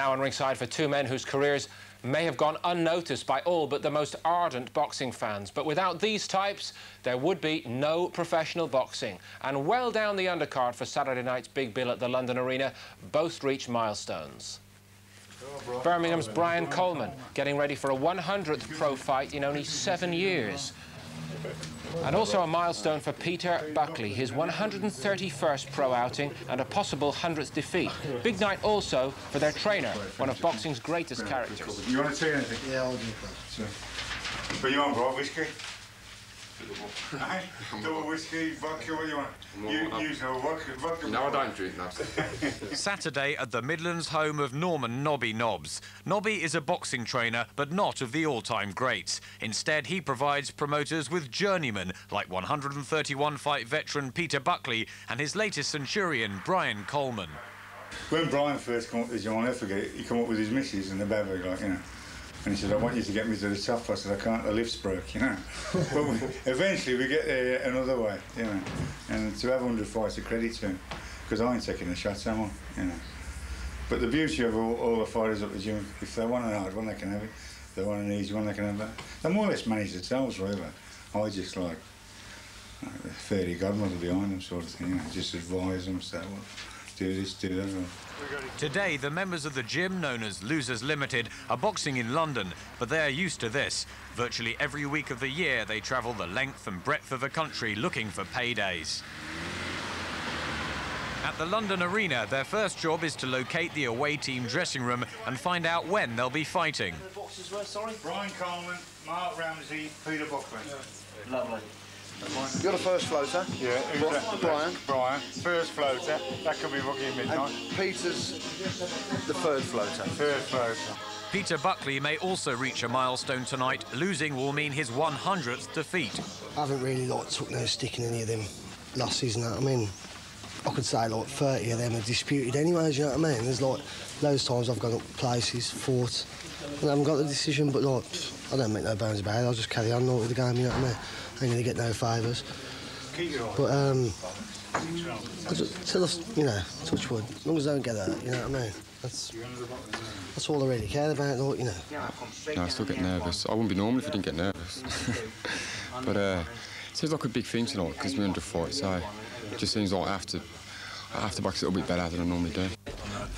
Now on ringside for two men whose careers may have gone unnoticed by all but the most ardent boxing fans. But without these types, there would be no professional boxing. And well down the undercard for Saturday night's big bill at the London Arena, both reach milestones. Birmingham's Brian Coleman getting ready for a 100th pro fight in only seven years. And also a milestone for Peter Buckley, his 131st pro outing and a possible 100th defeat. Big night also for their trainer, one of boxing's greatest characters. You want to say anything? Yeah, I'll do that. But you want bro, whiskey? Aye? Double whiskey, vodka, what do you want? You, use no vodka, vodka. No, I don't drink that. Saturday at the Midlands home of Norman Nobby Nobbs. Nobby is a boxing trainer, but not of the all-time greats. Instead, he provides promoters with journeymen like 131-fight veteran Peter Buckley and his latest centurion, Brian Coleman. When Brian first came up to the I'll forget it, he came up with his missus and the baby, like, you know. And he said, I want you to get me to the top. I said, I can't, the lift's broke, you know. but we, eventually we get there another way, you know. And to have 100 fights, a credit to him. Because I ain't taking a shot, am I? You know. But the beauty of all, all the fighters up the gym, if they want an hard one, they can have it. If they want an easy one, they can have that. They more or less manage themselves, really. I just like, like the fairy godmother behind them, sort of thing, you know, just advise them, say, well, do this, do that. Today, the members of the gym, known as Losers Limited, are boxing in London, but they are used to this. Virtually every week of the year, they travel the length and breadth of the country looking for paydays. At the London Arena, their first job is to locate the away team dressing room and find out when they'll be fighting. Brian Coleman, Mark Ramsey, Peter Buckley. Lovely. You're the first floater. Yeah, who's Bri- that? Brian. Brian, first floater. That could be Rookie at midnight. And Peter's the third floater. Third floater. Peter Buckley may also reach a milestone tonight. Losing will mean his 100th defeat. I haven't really like took no stick in any of them losses and that. I mean, I could say like 30 of them are disputed anyways, you know what I mean? There's like those times I've gone up places, fought, and I haven't got the decision, but like, I don't make no bones about it. I'll just carry on like, with the game, you know what I mean? I ain't gonna get no favours. But um, I just, till I, you know, touch wood, as long as I don't get that, you know what I mean? That's that's all I really care about, like, you know. No, I still get nervous. I wouldn't be normal if I didn't get nervous. but uh, it seems like a big thing tonight because we're under fight, so it just seems like I have to, I have to box a little bit better than I normally do.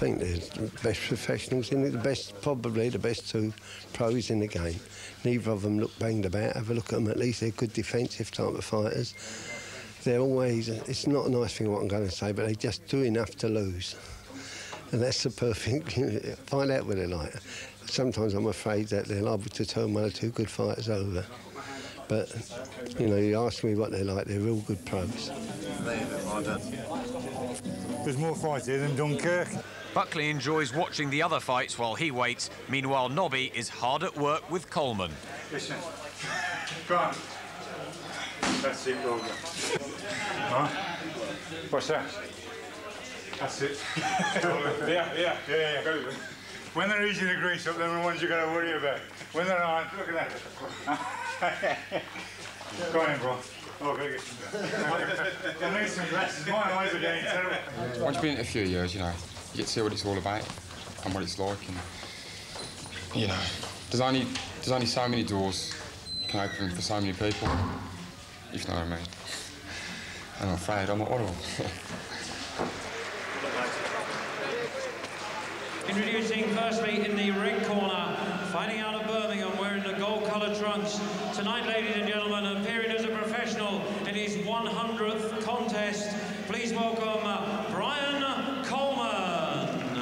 I think they're the best professionals in it, the best, probably the best two pros in the game. Neither of them look banged about. Have a look at them, at least they're good defensive type of fighters. They're always, it's not a nice thing what I'm going to say, but they just do enough to lose. And that's the perfect, find out what they're like. Sometimes I'm afraid that they're liable to turn one or two good fighters over. But, you know, you ask me what they're like, they're real good pros. There's more fights here than Dunkirk. Buckley enjoys watching the other fights while he waits. Meanwhile, Nobby is hard at work with Coleman. Listen. Go on. That's it, Roger. Huh? What's that? That's it. yeah, yeah, yeah, yeah. Got. When they're easy to grease up, they're the ones you've got to worry about. When they're not, look at that. Go on, bro. Oh, gotta get some. I need some glasses. My eyes are getting terrible. Once you've been in a few years, you know, you get to see what it's all about and what it's like, and you know, there's only there's only so many doors can open for so many people. If you know what I mean. And I'm afraid I'm not one of them. Introducing firstly in the ring corner, fighting out of Birmingham, trunks. Tonight, ladies and gentlemen, appearing as a professional in his 100th contest, please welcome Brian Coleman.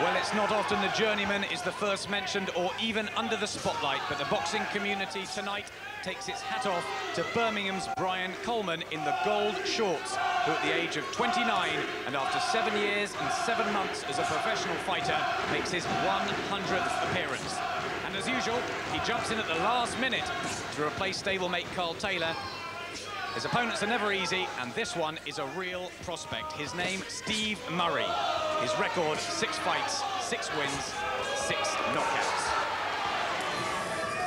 Well, it's not often the journeyman is the first mentioned or even under the spotlight, but the boxing community tonight takes its hat off to Birmingham's Brian Coleman in the gold shorts, who at the age of 29 and after seven years and seven months as a professional fighter makes his 100th appearance. And as usual, he jumps in at the last minute to replace stablemate Carl Taylor. His opponents are never easy, and this one is a real prospect. His name, Steve Murray. His record, six fights, six wins, six knockouts.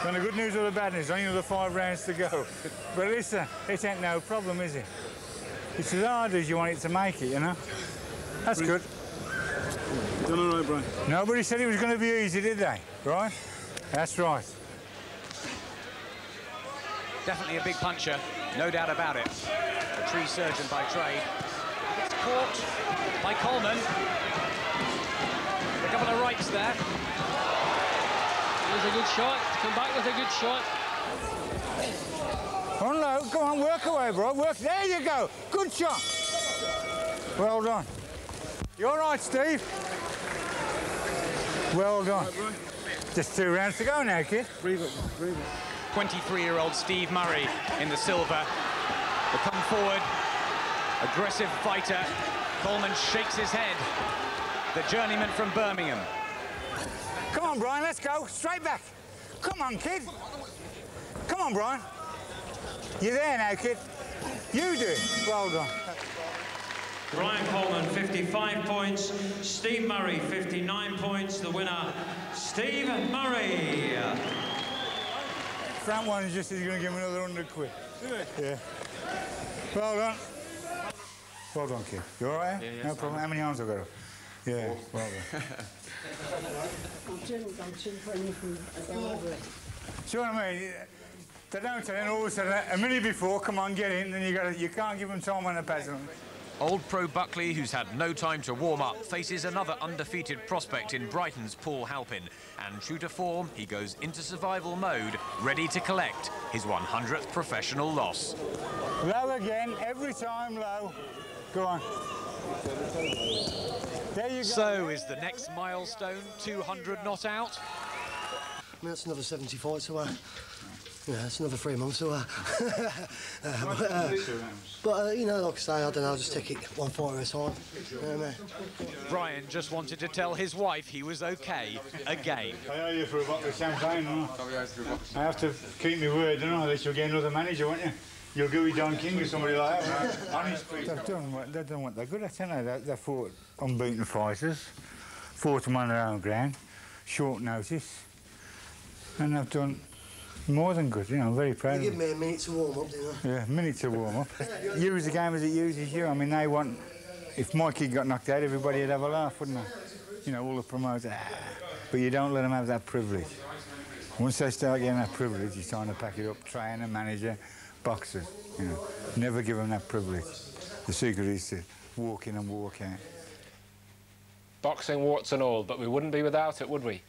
And the good news or the bad news, only another five rounds to go. But listen, it ain't no problem, is it? It's as hard as you want it to make it, you know? That's good. Done all right, Brian. Nobody said it was going to be easy, did they? Right? That's right. Definitely a big puncher, no doubt about it. A tree surgeon by trade. He gets caught by Coleman. A couple of rights there. It was a good shot. Come back with a good shot. Oh, on low, go on, work away, bro. Work. There you go. Good shot. Well done. You all right, Steve? Well done. Just two rounds to go now, kid. Breathe it, breathe it. 23-year-old Steve Murray in the silver. The come forward, aggressive fighter. Coleman shakes his head. The journeyman from Birmingham. Come on, Brian, let's go. Straight back. Come on, kid. Come on, Brian. You're there now, kid? You do it. Well done. Brian Coleman, 55 points. Steve Murray, 59 points. The winner, Steve Murray. Front one is just he's going to give him another 100 quid. Yeah. Well done. Well done, kid. You all right? Yeah, yeah, no problem. How many arms have I got? Yeah, well done. See what I mean? They don't you all of a sudden, a minute before, come on, get in, then you got you can't give them time on the pads. Old pro Buckley, who's had no time to warm up, faces another undefeated prospect in Brighton's Paul Halpin. And true to form, he goes into survival mode, ready to collect his 100th professional loss. Low again, every time low. Go on. There you go. So is the next milestone 200 not out? I mean, that's another 70 fights uh, away. Yeah, it's another three months away. Uh, but, uh, but uh, you know, like I say, I don't know, I'll just take it one fight at a time. You know what I mean? Brian just wanted to tell his wife he was okay again. I owe you for a bottle of champagne, no? I have to keep my word, don't I? Unless you'll get another manager, won't you? You'll go with Don King or somebody like that. Honest people. They've done what, they've done what they're good at, haven't they? They, they fought unbeaten fighters, fought them on their own ground, short notice, and they've done more than good, you know, I'm very proud You of give them. me a minute to warm up, didn't I? Yeah, minute to warm up. Use the game as it uses you. I mean, they want... If my kid got knocked out, everybody would have a laugh, wouldn't they? You know, all the promoters, ah. But you don't let them have that privilege. Once they start getting that privilege, it's time to pack it up, trainer, manager, boxers, you know. Never give them that privilege. The secret is to walk in and walk out. Boxing, warts and all, but we wouldn't be without it, would we?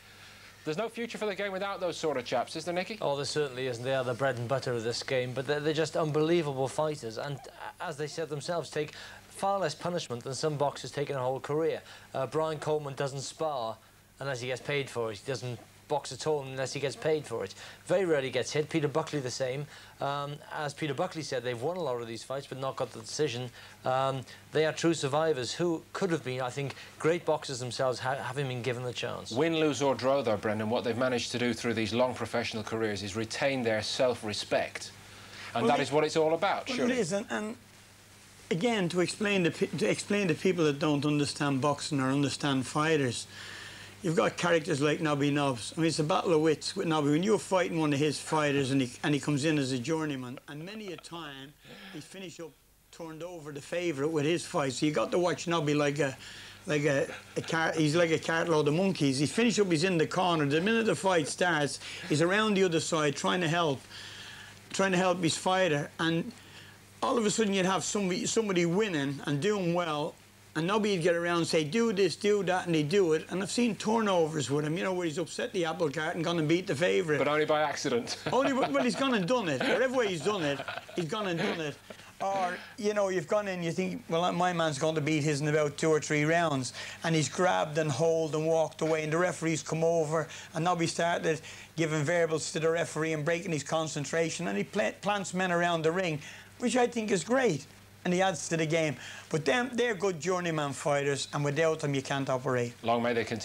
There's no future for the game without those sort of chaps, is there, Nicky? Oh, there certainly isn't. They are the bread and butter of this game, but they're, they're just unbelievable fighters. And uh, as they said themselves, take far less punishment than some boxers take in a whole career. Uh, Brian Coleman doesn't spar unless he gets paid for it. He doesn't box at all unless he gets paid for it. Very rarely gets hit. Peter Buckley the same. Um, as Peter Buckley said, they've won a lot of these fights but not got the decision. Um, they are true survivors who could have been, I think, great boxers themselves ha having been given the chance. Win, lose or draw, though, Brendan, what they've managed to do through these long professional careers is retain their self-respect. And Well, that they- what it's all about, Well, surely. it is, and, and again, to explain to, to explain to people that don't understand boxing or understand fighters, you've got characters like Nobby Nobbs. I mean, it's a battle of wits with Nobby. When you're fighting one of his fighters and he, and he comes in as a journeyman, and many a time he finish up turned over the favourite with his fight. So you got to watch Nobby like a like a, a car, he's like a cartload of monkeys. He finish up, he's in the corner. The minute the fight starts, he's around the other side trying to help, trying to help his fighter. And all of a sudden you'd have somebody, somebody winning and doing well, and nobody'd get around and say, do this, do that, and they'd do it. And I've seen turnovers with him, you know, where he's upset the apple cart and gone and beat the favourite. But only by accident. Only, well, he's gone and done it. Whatever way he's done it, he's gone and done it. Or, you know, you've gone in, you think, well, my man's going to beat his in about two or three rounds. And he's grabbed and hauled and walked away, and the referee's come over, and now he started giving variables to the referee and breaking his concentration, and he pla plants men around the ring, which I think is great. And he adds to the game. But them, they're good journeyman fighters, and without them, you can't operate. Long may they continue.